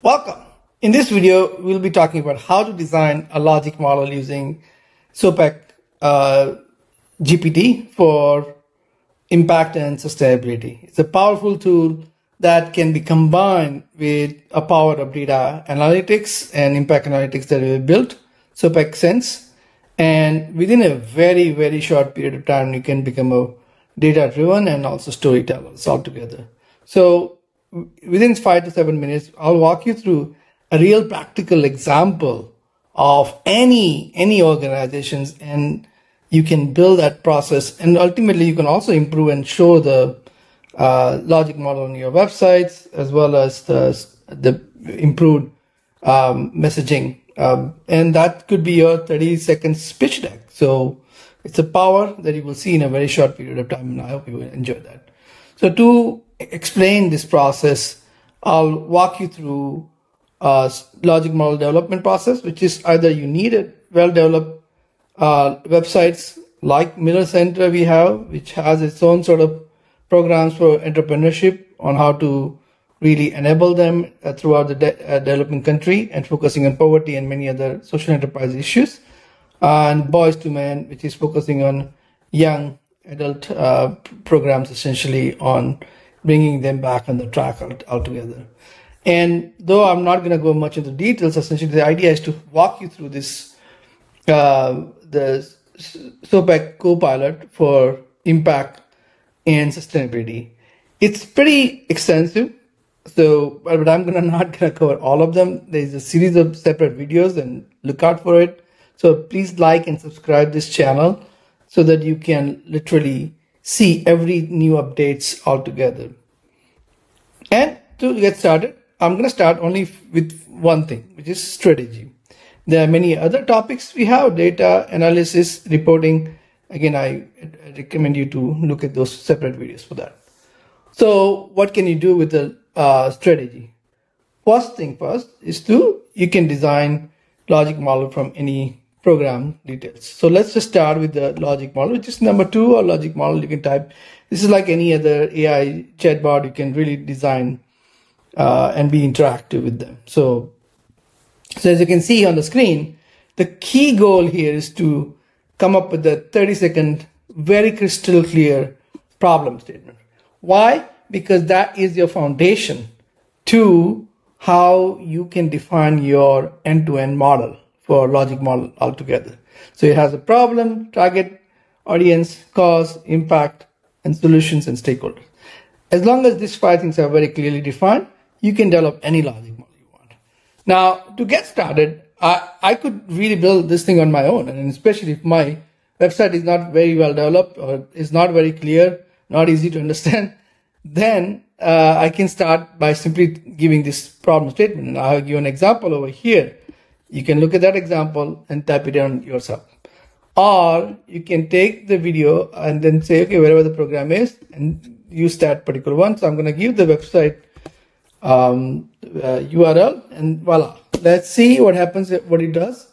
Welcome. In this video, we'll be talking about how to design a logic model using SoPact uh, GPT for impact and sustainability. It's a powerful tool that can be combined with a power of data analytics and impact analytics that we built, SoPact Sense. And within a very, very short period of time, you can become a data driven and also storytellers altogether. So within five to seven minutes, I'll walk you through a real practical example of any any organizations and you can build that process. And ultimately you can also improve and show the uh, logic model on your websites as well as the, the improved um, messaging. Um, and that could be your 30 second speech deck. So it's a power that you will see in a very short period of time and i hope you will enjoy that. So to explain this process, I'll walk you through a logic model development process, which is either you need a well-developed uh, websites like Miller Center we have, which has its own sort of programs for entrepreneurship on how to really enable them uh, throughout the de- uh, developing country and focusing on poverty and many other social enterprise issues. And Boys to Men, which is focusing on young adult uh, programs essentially on bringing them back on the track altogether. And though I'm not going to go much into details, essentially the idea is to walk you through this, uh, the SoPact Copilot for impact and sustainability. It's pretty extensive. So, but I'm gonna not gonna cover all of them. There's a series of separate videos and look out for it. So please like and subscribe this channel so that you can literally see every new updates altogether. And to get started, I'm going to start only with one thing, which is strategy. There are many other topics we have, data analysis, reporting. Again, I recommend you to look at those separate videos for that. So what can you do with the uh, strategy? First thing first is to, you can design logic model from any program details. So let's just start with the logic model, which is number two or logic model. You can type. This is like any other AI chatbot. You can really design uh, and be interactive with them. So, so as you can see on the screen, the key goal here is to come up with a 30 second, very crystal clear problem statement. Why? Because that is your foundation to how you can define your end to end model for logic model altogether. So it has a problem, target, audience, cause, impact, and solutions and stakeholders. As long as these five things are very clearly defined, you can develop any logic model you want. Now, to get started, I, I could really build this thing on my own, and especially if my website is not very well developed or is not very clear, not easy to understand, then uh, I can start by simply giving this problem statement. And I'll give an example over here. You can look at that example and type it on yourself. Or you can take the video and then say, okay, wherever the program is and use that particular one. So I'm going to give the website um, uh, URL and voila. Let's see what happens, what it does.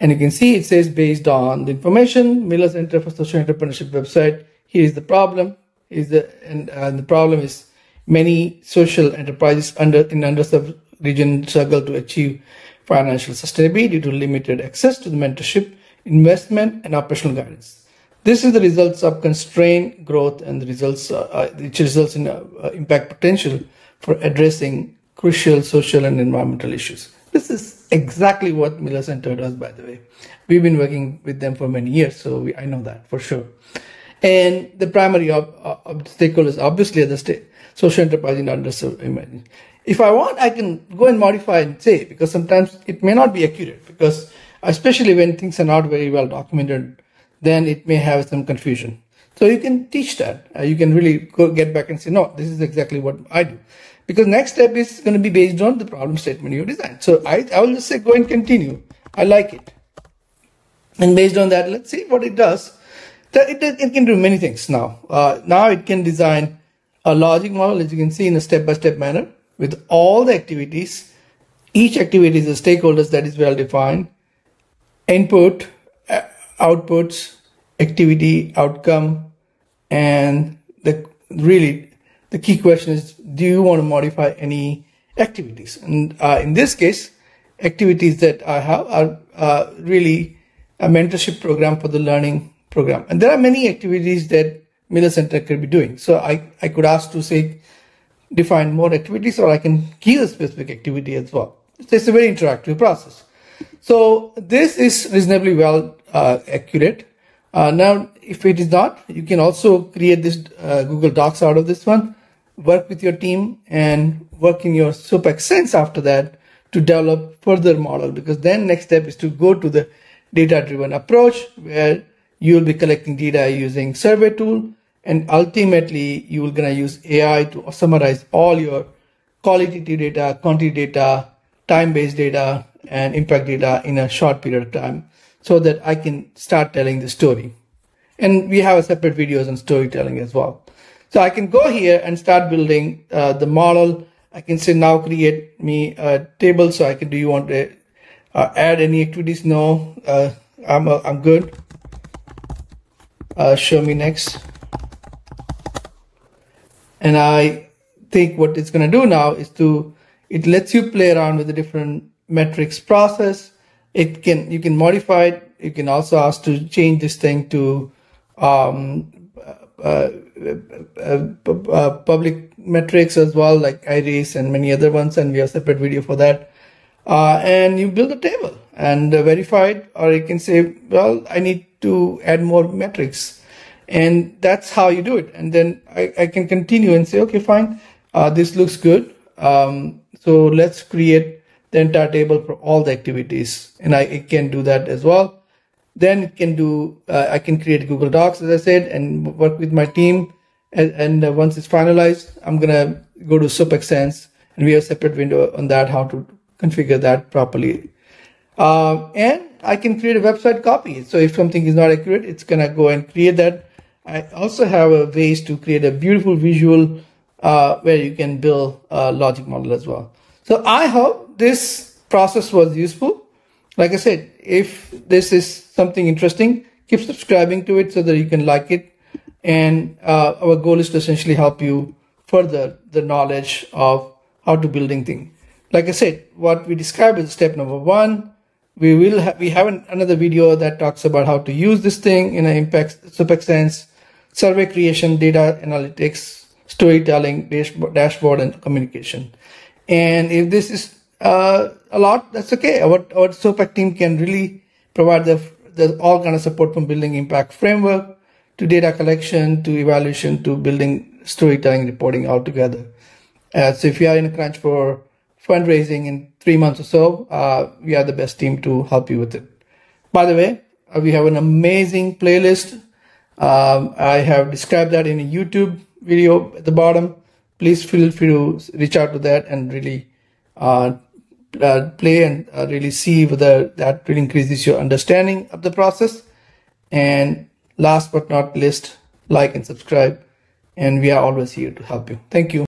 And you can see it says based on the information, Miller Center for Social Entrepreneurship website. Here is the problem. Is the and, the problem is many social enterprises under in underserved region struggle to achieve financial sustainability due to limited access to the mentorship, investment, and operational guidance. This is the results of constrained growth and the results, uh, uh which results in uh, uh, impact potential for addressing crucial social and environmental issues. This is exactly what Miller Center does, by the way. We've been working with them for many years, so we, I know that for sure. And the primary ob- ob- stakeholders obviously the state, social enterprise in underserved if I want, I can go and modify and say, because sometimes it may not be accurate, because especially when things are not very well documented, then it may have some confusion. So you can teach that. Uh, you can really go get back and say, no, this is exactly what I do. Because next step is going to be based on the problem statement you designed. So I, I will just say, go and continue. I like it. And based on that, let's see what it does. It, it, can do many things now. Uh, now it can design a logic model, as you can see, in a step-by-step -step manner with all the activities. Each activity is a stakeholders that is well defined. Input, uh, outputs, activity, outcome, and the really the key question is: Do you want to modify any activities. And uh, in this case, activities that I have are uh, really a mentorship program for the learning program. And there are many activities that Miller Center could be doing. So I, I could ask to say, define more activities or I can give a specific activity as well. So It's a very interactive process. So this is reasonably well uh, accurate. Uh, now, if it is not, you can also create this uh, Google Docs out of this one, work with your team and work in your SoPact Sense after that to develop further model because then next step is to go to the data driven approach where you'll be collecting data using survey tool and ultimately you will gonna use AI to summarize all your qualitative data, quantity data, time-based data, and impact data in a short period of time so that I can start telling the story. And we have a separate videos on storytelling as well. So I can go here and start building uh, the model. I can say now create me a table. So I can, do you want to uh, add any activities? No, uh, I'm, uh, I'm good. Uh, show me next. And I think what it's going to do now is to, it lets you play around with the different metrics process. It can, you can modify it. You can also ask to change this thing to, um, uh, uh, uh, public metrics as well, like IRIS and many other ones. And we have a separate video for that. Uh, and you build a table and verify it, or you can say, well, I need to add more metrics. And that's how you do it. And then I, I can continue and say, okay, fine. Uh, this looks good. Um, so let's create the entire table for all the activities. And I, I can do that as well. Then can do, uh, I can create Google Docs, as I said, and work with my team. And, and uh, once it's finalized, I'm going to go to Sense and we have a separate window on that, how to configure that properly. Uh, and I can create a website copy. So if something is not accurate, it's going to go and create that. I also have a ways to create a beautiful visual uh, where you can build a logic model as well. So I hope this process was useful. Like I said, if this is something interesting, keep subscribing to it so that you can like it. And uh, our goal is to essentially help you further the knowledge of how to building thing. Like I said, what we described is step number one. We will ha we have an, another video that talks about how to use this thing in an impact SoPact sense, survey creation, data analytics, storytelling, dashboard, and communication. And if this is uh, a lot, that's okay. Our, our SoPact team can really provide the, the all kind of support from building impact framework to data collection to evaluation to building storytelling reporting all together. Uh, so if you are in a crunch for fundraising in three months or so, uh, we are the best team to help you with it. By the way, uh, we have an amazing playlist. Um, I have described that in a YouTube video at the bottom. Please feel free to reach out to that and really uh, uh, play and uh, really see whether that really increases your understanding of the process. And last but not least, like and subscribe. And we are always here to help you. Thank you.